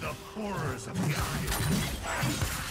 the horrors of the eye.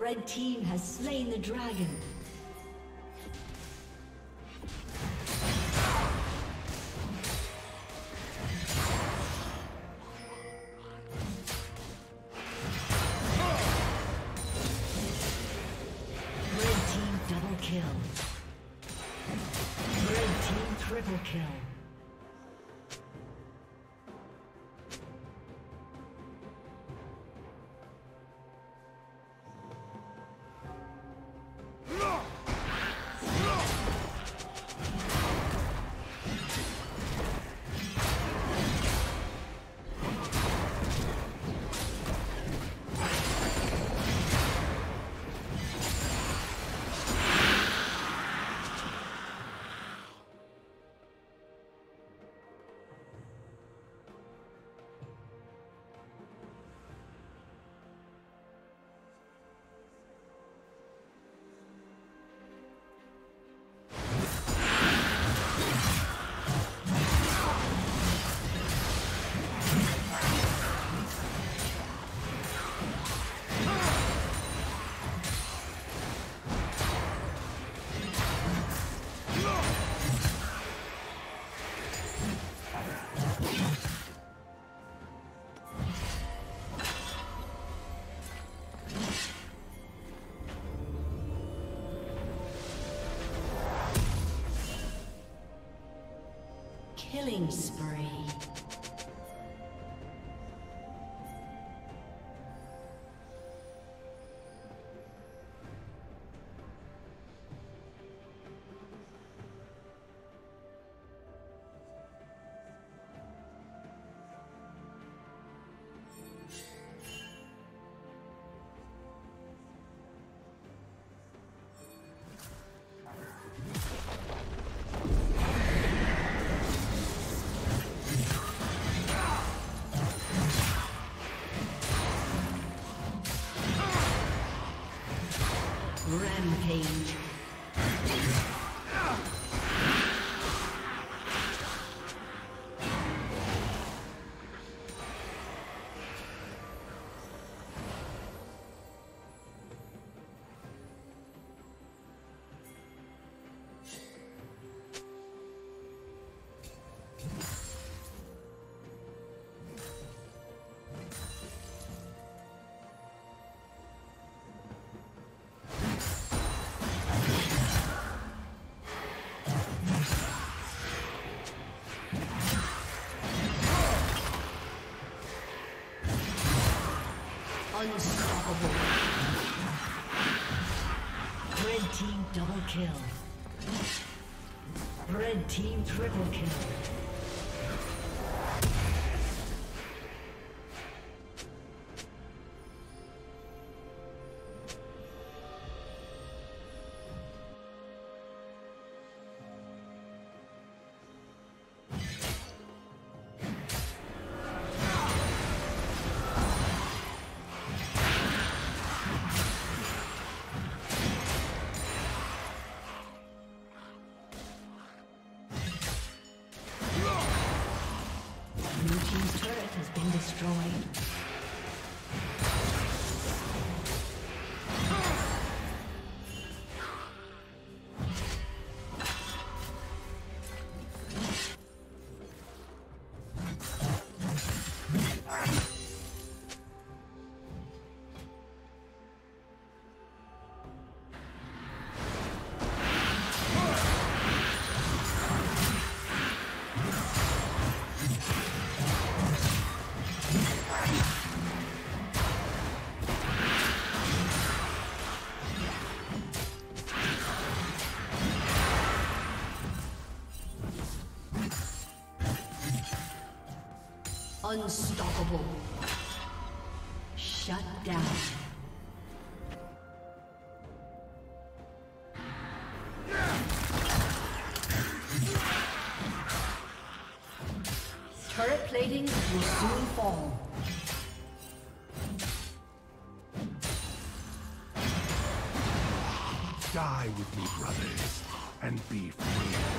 Red team has slain the dragon. Red team double kill. Red team triple kill. Killing spree. Rampage. Unstoppable. Red team double kill. Red team triple kill. Unstoppable. Shut down. Turret plating will soon fall. Die with me, brothers, and be free.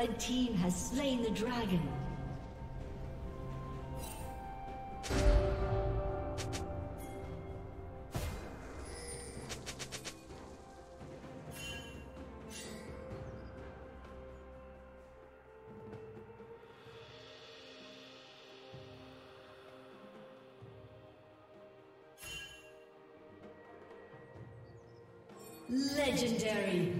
Red team has slain the dragon. Legendary.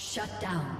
Shut down.